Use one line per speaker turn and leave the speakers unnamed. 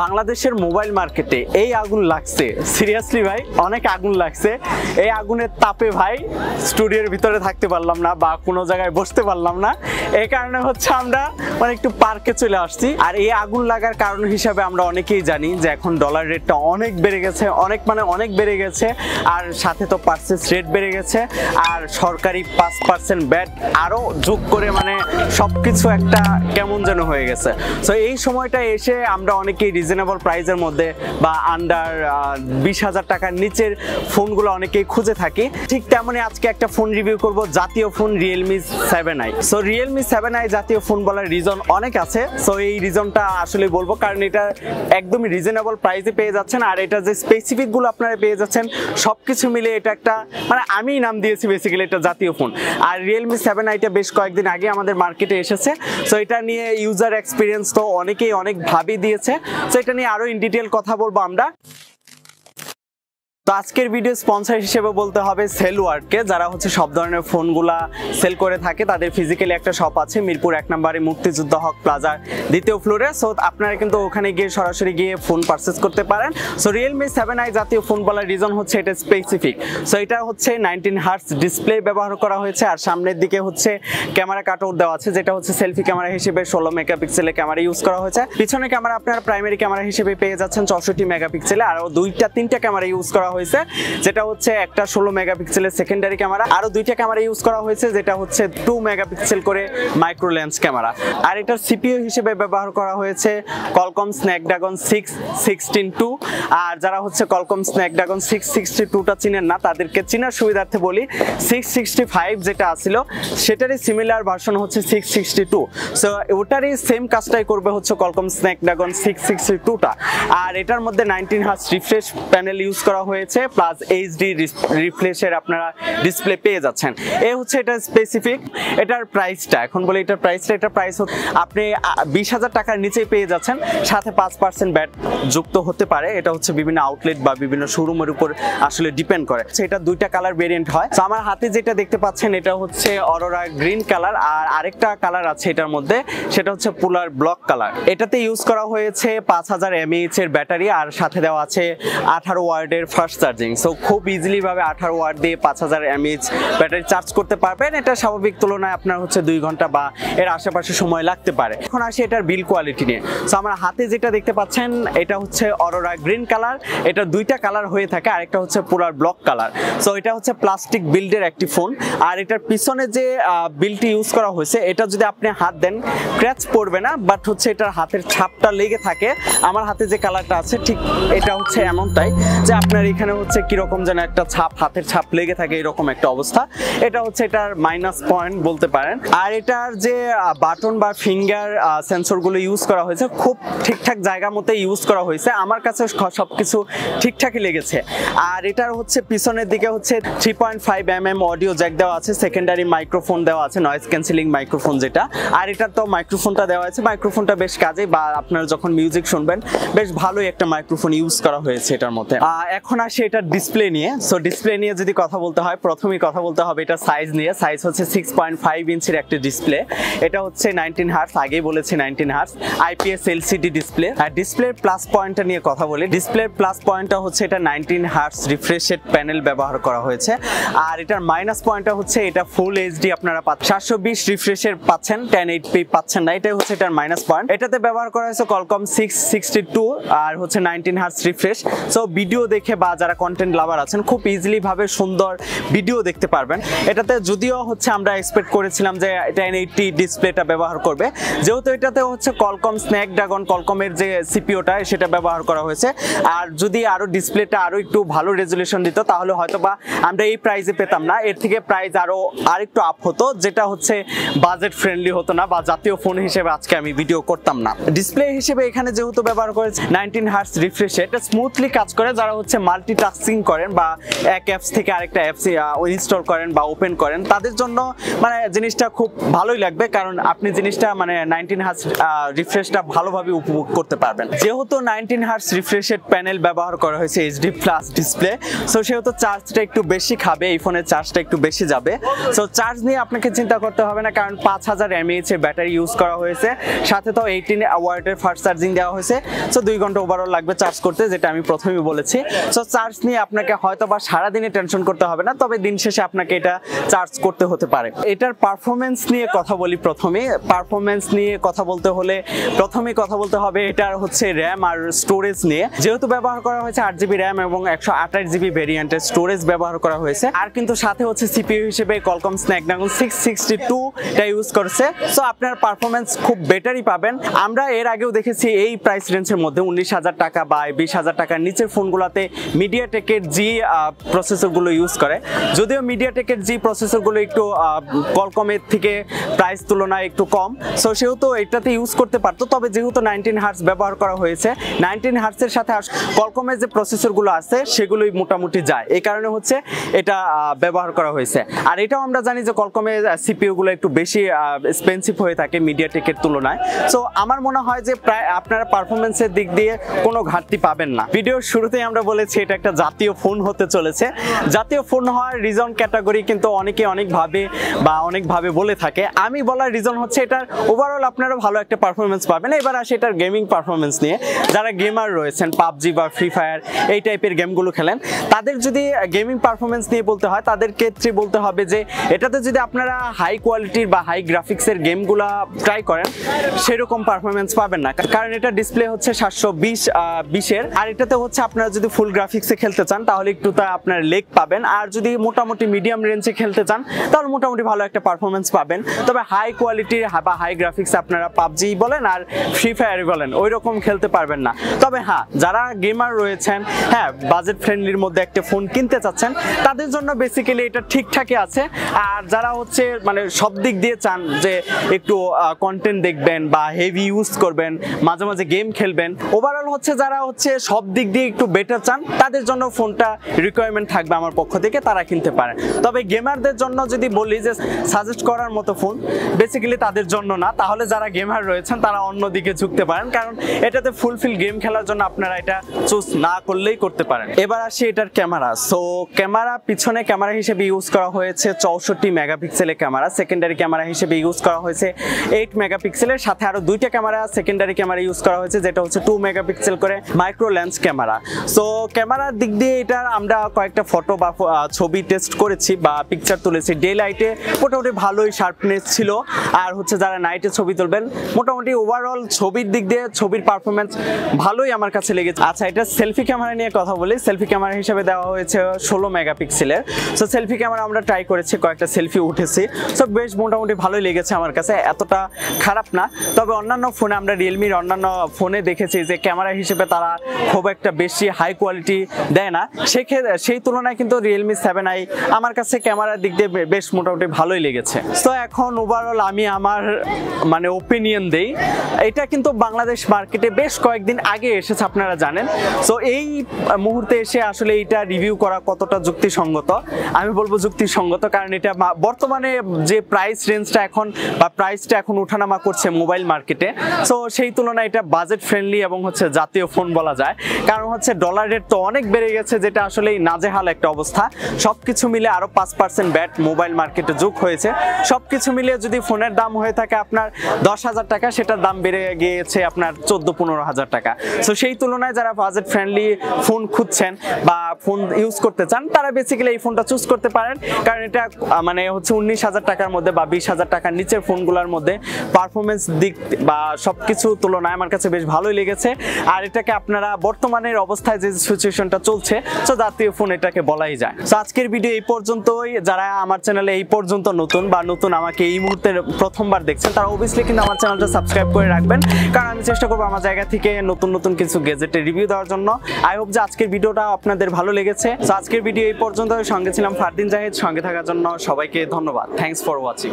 বাংলাদেশের মোবাইল মার্কেটে এই আগুন লাগছে। সিরিয়াসলি ভাই, অনেক আগুন লাগছে। এই আগুনের তাপে ভাই স্টুডিওর ভিতরে থাকতে পারলাম না বা কোনো জায়গায় বসতে পারলাম না। এই কারণে হচ্ছে আমরা মানে একটু পার্কে চলে আসছি। আর এই আগুন লাগার কারণ হিসাবে আমরা অনেকেই জানি যে এখন ডলার রেটটা অনেক বেড়ে গেছে, অনেক মানে অনেক বেড়ে গেছে। আর সাথে তো পার্সেস রেট বেড়ে গেছে। আর সরকারি পাঁচ পার্সেন্ট ব্যাট আরও যোগ করে মানে সব কিছু একটা কেমন যেন হয়ে গেছে। সো এই সময়টা এসে আমরা অনেকেই রিজনেবল প্রাইসের মধ্যে বা আন্ডার বিশ হাজার টাকার নিচের ফোনগুলো অনেকেই খুঁজে থাকি। ঠিক তেমনই আজকে একটা ফোন রিভিউ করব, জাতীয় phone Realme seven i so Realme seven i জাতীয় ফোন বলার রিজন অনেক আছে। সো এই রিজনটা আসলে বলব, কারণ এটা একদমই রিজনেবল প্রাইসে পেয়ে যাচ্ছেন, আর এটা যে স্পেসিফিকগুলো আপনারা পেয়ে যাচ্ছেন সব কিছু মিলে এটা একটা মানে আমি নাম দিয়েছি বেসিক্যালি এটা জাতীয় ফোন আর রিয়েলমি সেভেন আইটা বেশ কয়েকদিন আগে আমাদের মার্কেটে এসেছে। সো এটা নিয়ে ইউজার এক্সপিরিয়েন্স তো অনেকেই অনেক ভাবি দিয়েছে। সো এটা নিয়ে আরও ইন ডিটেল কথা বলব আমরা। তো আজকের ভিডিও স্পন্সর হিসেবে বলতে হবে সেল ওয়ার্ডকে যারা হচ্ছে সব ধরনের ফোনগুলা সেল করে থাকে। তাদের ফিজিক্যালি একটা শপ আছে, মিরপুর এক নম্বরে মুক্তিযুদ্ধ হক প্লাজার দ্বিতীয় ফ্লোরে সো আপনারা কিন্তু ওখানে গিয়ে সরাসরি গিয়ে ফোন পারচেস করতে পারেন। সো রিয়েলমি সেভেন আই জাতীয় ফোন বলার রিজন হচ্ছে এটা স্পেসিফিক সো এটা হচ্ছে নাইনটিন হার্টস ডিসপ্লে ব্যবহার করা হয়েছে। আর সামনের দিকে হচ্ছে ক্যামেরা কাটআউট দেওয়া আছে, যেটা হচ্ছে সেলফি ক্যামেরা হিসেবে ষোলো মেগাপিক্সেলের ক্যামেরা ইউজ করা হয়েছে। পিছনে ক্যামেরা আপনারা প্রাইমারি ক্যামেরা হিসেবে পেয়ে যাচ্ছেন চৌষট্টি মেগাপিক্সেলে আর দুইটা, তিনটা ক্যামেরা ইউজ করা হয়েছে, যেটা হচ্ছে একটা ষোলো মেগাপিক্সেলের সেকেন্ডারি ক্যামেরা আরও দুইটা ক্যামেরা ইউজ করা হয়েছে, যেটা হচ্ছে টু মেগাপিক্সেল করে মাইক্রো লেন্স ক্যামেরা আর এটার সিপিইউ হিসেবে ব্যবহার করা হয়েছে Qualcomm Snapdragon six sixteen two আর যারা হচ্ছে কলকম স্ন্যাকড্রাগন সিক্স সিক্সটি টুটা চিনেন না, তাদেরকে চিনার সুবিধার্থে বলি সিক্স সিক্সটি ফাইভ যেটা আসছিল সেটারই সিমিলার ভার্সন হচ্ছে সিক্স সিক্সটি টু সো ওটারই সেম কাজটাই করবে হচ্ছে কলকম স্ন্যাকড্রাগন সিক্স সিক্সটি টুটা আর এটার মধ্যে nineteen hertz refresh panel use করা হয়েছে। প্লাস এইচডি রিফ্রেশের আপনারা ডিসপ্লে পেয়ে যাচ্ছেন। এ হচ্ছে এটা স্পেসিফিক এটার প্রাইসটা এখন বলে এটার প্রাইসটা এটার প্রাইস আপনি বিশ হাজার টাকার নিচে পেয়ে যাচ্ছেন, সাথে পাঁচ পার্সেন্ট ব্যাট যুক্ত হতে পারে। এটা হচ্ছে বিভিন্ন আউটলেট বা বিভিন্ন শোরুমের উপর আসলে ডিপেন্ড করে। সেটা দুইটা কালার ভেরিয়েন্ট হয়। তো আমার হাতে যেটা দেখতে পাচ্ছেন, এটা হচ্ছে অরোরা গ্রিন কালার আর আরেকটা কালার আছে এটার মধ্যে, সেটা হচ্ছে পুলার ব্লক কালার এটাতে ইউজ করা হয়েছে পাঁচ হাজার এমএইচ এর ব্যাটারি আর সাথে দেওয়া আছে আঠারো ওয়ার্ডের ফার্স্ট চার্জিং সো খুব ইজিলি ভাবে আঠারো ওয়াট দিয়ে পাঁচ হাজার এমএইচ ব্যাটারি চার্জ করতে পারবেন। এটা স্বাভাবিক তুলনায় আপনার হচ্ছে দুই ঘণ্টা বা এর আশেপাশে সময় লাগতে পারে। এখন আসি এটার বিল কোয়ালিটি নিয়ে। সো আমার হাতে যেটা দেখতে পাচ্ছেন, এটা হচ্ছে অরোরা গ্রিন কালার এটা দুইটা কালার হয়ে থাকে, আরেকটা হচ্ছে পুরার ব্লক কালার সো এটা হচ্ছে প্লাস্টিক বিল্ডের একটি ফোন আর এটার পিছনে যে বিলটি ইউজ করা হয়েছে, এটা যদি আপনি হাত দেন ক্র্যাচ পড়বে না বাট হচ্ছে এটার হাতের ছাপটা লেগে থাকে। আমার হাতে যে কালারটা আছে, ঠিক এটা হচ্ছে এমনটাই যে আপনার এখানে হচ্ছে কীরকম যেন একটা ছাপ, হাতের ছাপ লেগে থাকে এরকম একটা অবস্থা। এটা হচ্ছে এটার মাইনাস পয়েন্ট বলতে পারেন। আর এটার যে বাটন বা ফিঙ্গার সেন্সরগুলো ইউজ করা হয়েছে, খুব ঠিকঠাক জায়গা মতো ইউজ করা হয়েছে। আমার কাছে সবকিছু ঠিকঠাকই লেগেছে। আর এটার হচ্ছে পিছনের দিকে হচ্ছে three point five M M audio jack দেওয়া আছে সেকেন্ডারি মাইক্রোফোন দেওয়া আছে নয়েজ ক্যান্সেলিং মাইক্রোফোন যেটা। আর এটার তো মাইক্রোফোনটা দেওয়া আছে মাইক্রোফোনটা বেশ কাজে বা আপনারা যখন মিউজিক শুনবেন, বেশ ভালোই একটা মাইক্রোফোন ইউজ করা হয়েছে এটার মধ্যে। এখন আসে এটার ডিসপ্লে নিয়ে। সো ডিসপ্লে নিয়ে যদি কথা বলতে হয়, প্রথমেই কথা বলতে হবে এটা সাইজ নিয়ে। সাইজ হচ্ছে সিক্স পয়েন্ট ফাইভ ইঞ্চির একটা ডিসপ্লে এটা হচ্ছে নাইনটিন হার্স আগেই বলেছি nineteen hertz IPS LCD display আর ডিসপ্লে প্লাস পয়েন্টটা নিয়ে কথা বলি। ডিসপ্লে প্লাস পয়েন্টটা হচ্ছে এটা নাইনটিন হার্স রিফ্রেশেড প্যানেল ব্যবহার করা হয়েছে। আর এটার মাইনাস পয়েন্টটা হচ্ছে এটা ফুল এইচডি আপনারা পাচ্ছেন। সাতশো বিশ রিফ্রেশের পাচ্ছেন টেন এইট পি পাচ্ছেন না। এটাই হচ্ছে এটার মাইনাস পয়েন্ট এটাতে ব্যবহার করা হয়েছে কলকম সিক্স সিক্সটি টু আর হচ্ছে nineteen hertz refresh so video দেখে বা যারা কন্টেন্ট লাভার আছেন, খুব ইজিলি ভাবে সুন্দর ভিডিও দেখতে পারবেন। এটাতে যদিও হচ্ছে আমরা এক্সপেক্ট করেছিলাম যে টেন এইটটি ডিসপ্লেটা ব্যবহার করবে। যেহেতু এটাতে হচ্ছে কলকম স্ন্যাক ড্রাগন কলকমের যে সিপিওটা সেটা ব্যবহার করা হয়েছে। আর যদি আরও ডিসপ্লেটা আরও একটু ভালো রেজলিউশন দিত, তাহলে হয়তো বা আমরা এই প্রাইসে পেতাম না। এর থেকে প্রাইস আরও আরেকটু আপ হতো, যেটা হচ্ছে বাজেট ফ্রেন্ডলি হতো না বা জাতীয় ফোন হিসেবে আজকে আমি ভিডিও করতাম না। ডিসপ্লে হিসেবে এখানে যেহেতু ব্যবহার করেছে নাইনটিন হার্স রিফ্রেশ এটা স্মুথলি কাজ করে। যারা হচ্ছে মাল্টি মাল্টিটাস্কিং করেন বা এক অ্যাপস থেকে আরেকটা অ্যাপস ইনস্টল করেন বা ওপেন করেন, তাদের জন্য মানে জিনিসটা খুব ভালোই লাগবে কারণ আপনি জিনিসটা মানে নাইনটিন হার্স রিফ্রেশটা ভালোভাবে উপভোগ করতে পারবেন। যেহেতু নাইনটিন হার্স রিফ্রেশের প্যানেল ব্যবহার করা হয়েছে এইচডি প্লাস ডিসপ্লে সো সেহেতু চার্জটা একটু বেশি খাবে, এই ফোনের চার্জটা একটু বেশি যাবে। সো চার্জ নিয়ে আপনাকে চিন্তা করতে হবে না কারণ পাঁচ হাজার এমএএইচ এর ব্যাটারি ইউজ করা হয়েছে। সাথে তো এইটিন ওয়ার্ডের ফাস্ট চার্জিং দেওয়া হয়েছে। সো দুই ঘণ্টা ওভারঅল লাগবে চার্জ করতে, যেটা আমি প্রথমেই বলেছি। সো চার্জ নিয়ে আপনাকে হয়তো বা সারাদিনে টেনশন করতে হবে না, তবে দিন শেষে আপনাকে এটা চার্জ করতে হতে পারে। এটার পারফরমেন্স নিয়ে কথা বলি প্রথমে। পারফরমেন্স নিয়ে কথা বলতে হলে প্রথমে কথা বলতে হবে এটার হচ্ছে র্যাম আর স্টোরেজ নিয়ে। যেহেতু ব্যবহার করা হয়েছে আট জিবি র্যাম এবং একশো আঠাশ জিবি ভেরিয়েন্টের স্টোরেজ ব্যবহার করা হয়েছে। আর কিন্তু সাথে হচ্ছে সিপিইউ হিসেবে কলকম স্ন্যাপড্রাগন সিক্স সিক্সটি টুটা ইউজ করছে। সো আপনার পারফরমেন্স খুব বেটারই পাবেন। আমরা এর আগেও দেখেছি এই প্রাইস রেঞ্জের মধ্যে উনিশ হাজার টাকা বা বিশ হাজার টাকার নিচের ফোনগুলোতে মিডিয়াটেকের জি প্রসেসরগুলো ইউজ করে। যদিও মিডিয়াটেকের জি প্রসেসরগুলো একটু কলকমের থেকে প্রাইস তুলনায় একটু কম সো সেহেতু এটাতে ইউজ করতে পারতো। তবে যেহেতু নাইনটিন হার্টস ব্যবহার করা হয়েছে নাইনটিন হার্টসের সাথে কলকমের যে প্রসেসরগুলো আছে, সেগুলোই মোটামুটি যায়। এই কারণে হচ্ছে এটা ব্যবহার করা হয়েছে। আর এটাও আমরা জানি যে কলকমের সিপিইউগুলো একটু বেশি এক্সপেন্সিভ হয়ে থাকে মিডিয়াটেকের তুলনায়। সো আমার মনে হয় যে প্রায় আপনারা পারফরমেন্সের দিক দিয়ে কোনো ঘাটতি পাবেন না। ভিডিওর শুরুতেই আমরা বলেছি এটা একটা জাতীয় ফোন হতে চলেছে। জাতীয় ফোন হওয়ার রিজন ক্যাটাগরি কিন্তু অনেকে অনেকভাবে বা অনেকভাবে বলে থাকে। আমি বলার রিজন হচ্ছে এটার ওভারঅল আপনারা ভালো একটা পারফরমেন্স পাবেন। এবার আসে এটার গেমিং পারফরমেন্স নিয়ে। যারা গেমার রয়েছেন, পাবজি বা ফ্রি ফায়ার এই টাইপের গেমগুলো খেলেন, তাদের যদি গেমিং পারফরমেন্স নিয়ে বলতে হয়, তাদের ক্ষেত্রে বলতে হবে যে, এটাতে যদি আপনারা হাই কোয়ালিটির বা হাই গ্রাফিক্সের গেমগুলো ট্রাই করেন, সেরকম পারফরমেন্স পাবেন না। কারণ এটা ডিসপ্লে হচ্ছে সাতশো বিশ বিশের। আর এটাতে হচ্ছে আপনারা যদি ফুল গ্রাফিক্সে খেলতে চান, তাহলে একটু তা আপনার লেগ পাবেন। আর যদি মোটামুটি মিডিয়াম রেঞ্জে খেলতে চান, তাহলে মোটামুটি ভালো একটা পারফরমেন্স পাবেন। তবে হাই কোয়ালিটির বা হাই গ্রাফিক্স আপনারা পাবজি বলেন আর ফ্রি ফায়ার বলেন ওই রকম খেলতে পারবেন না। তবে হ্যাঁ যারা গেমার রয়েছেন হ্যাঁ বাজেট ফ্রেন্ডলির মধ্যে একটা ফোন কিনতে চাচ্ছেন, তাদের জন্য বেসিক্যালি এটা ঠিকঠাকই আছে। আর যারা হচ্ছে মানে সব দিক দিয়ে চান যে একটু কন্টেন্ট দেখবেন বা হেভি ইউজ করবেন, মাঝে মাঝে গেম খেলবেন ওভারঅল হচ্ছে যারা হচ্ছে সব দিক দিয়ে একটু বেটার চান, তাদের জন্য ফোনটা রিকোয়ারমেন্ট থাকবে আমার পক্ষ থেকে, তারা কিনতে পারেন তবে গেমারদের জন্য যদি বলি যে সাজেস্ট করার মতো ফোন বেসিক্যালি তাদের জন্য না। তাহলে যারা গেমার রয়েছেন, তারা অন্য দিকে ঝুঁকতে পারেন। কারণ এটাতে ফুলফিল গেম খেলার জন্য আপনারা এটা চুজ না করলেই করতে পারেন। এবার আসি এটার ক্যামেরা। সো ক্যামেরা পিছনে ক্যামেরা হিসেবে ইউজ করা হয়েছে চৌষট্টি মেগাপিক্সেলের ক্যামেরা। সেকেন্ডারি ক্যামেরা হিসেবে ইউজ করা হয়েছে এইট মেগাপিক্সেলের। সাথে আরও দুইটা ক্যামেরা সেকেন্ডারি ক্যামেরা ইউজ করা হয়েছে, যেটা হচ্ছে টু মেগাপিক্সেল করে মাইক্রো লেন্স ক্যামেরা। সো ক্যামেরার দিক দিয়ে এটা আমরা কয়েকটা ফটো বা ছবি টেস্ট করেছি বা পিকচার তুলেছি। ডে লাইটে মোটামুটি ভালোই শার্পনেস ছিল। আর হচ্ছে যারা নাইটে ছবি তুলবেন, মোটামুটি ওভারঅল ছবির দিক দিয়ে ছবির পারফরমেন্স ভালোই আমার কাছে লেগেছে। আচ্ছা এটা সেলফি ক্যামেরা নিয়ে কথা বলি। সেলফি ক্যামেরা হিসেবে দেওয়া হয়েছে ষোলো মেগাপিক্সেলের সো সেলফি ক্যামেরা আমরা ট্রাই করেছি, কয়েকটা সেলফি উঠেছি। সো বেশ মোটামুটি ভালোই লেগেছে আমার কাছে। এতটা খারাপ না। তবে অন্যান্য ফোনে আমরা রিয়েলমির অন্যান্য ফোনে দেখেছি যে ক্যামেরা হিসেবে তারা খুব একটা বেশি হাই কোয়ালিটি দেয় না। সেক্ষেত্রে সেই তুলনায় কিন্তু রিয়েলমি সেভেন আই আমার কাছে ক্যামেরার দিক দিয়ে বেশ মোটামুটি ভালোই লেগেছে। তো এখন ওভারঅল আমি আমার মানে ওপিনিয়ন দেই। এটা কিন্তু বাংলাদেশ মার্কেটে বেশ কয়েকদিন আগে এসেছে, আপনারা জানেন। সো এই মুহূর্তে এসে আসলে এটা রিভিউ করা কতটা যুক্তিসঙ্গত? আমি বলব যুক্তিসঙ্গত, কারণ এটা বর্তমানে যে প্রাইস রেঞ্জটা এখন বা প্রাইসটা এখন ওঠানামা করছে মোবাইল মার্কেটে সো সেই তুলনায় এটা বাজেট ফ্রেন্ডলি এবং হচ্ছে জাতীয় ফোন বলা যায়। কারণ হচ্ছে ডলার রেট তো অনেক বেড়ে গেছে, যেটা আসলে নাজেহাল একটা অবস্থা। সব কিছু মিলে আরও পাঁচ পার্সেন্ট ব্যাট মোবাইল মার্কেটে যোগ হয়েছে। সব কিছু মিলিয়ে যদি ফোনের দাম হয়ে থাকে আপনার দশ হাজার টাকা, সেটার দাম বেড়ে গিয়েছে আপনার চোদ্দ পনেরো হাজার টাকা। সো সেই তুলনায় যারা বাজেট ফ্রেন্ডলি ফোন খুঁজছেন বা ফোন ইউজ করতে চান, তারা বেসিক্যালি এই ফোনটা চুজ করতে পারেন। কারণ এটা মানে হচ্ছে উনিশ হাজার টাকার মধ্যে বা বিশ হাজার টাকার নিচের ফোনগুলোর মধ্যে পারফরমেন্স দিক বা সব কিছু তুলনায় আমার কাছে বেশ ভালোই লেগেছে। আর এটাকে আপনারা বর্তমানের অবস্থায় যে সিচুয়েশনটা চলছে, তো জাতীয় ফোন এটাকে বলাই যায়। তো আজকের ভিডিও এই পর্যন্তই। যারা আমার চ্যানেলে এই পর্যন্ত নতুন বা নতুন আমাকে এই মুহূর্তে প্রথমবার দেখছেন, তারা অবভিয়াসলি কিন্তু আমার চ্যানেলটা সাবস্ক্রাইব করে রাখবেন। কারণ আমি চেষ্টা করব আমার জায়গা থেকে নতুন নতুন কিছু গেজেটের রিভিউ দেওয়ার জন্য। আই হোপ যে আজকের ভিডিওটা আপনাদের ভালো লেগেছে। তো আজকের ভিডিও এই পর্যন্ত সঙ্গে ছিলাম ফারদিন জাহিদ। সঙ্গে থাকার জন্য সবাইকে ধন্যবাদ। Thanks for watching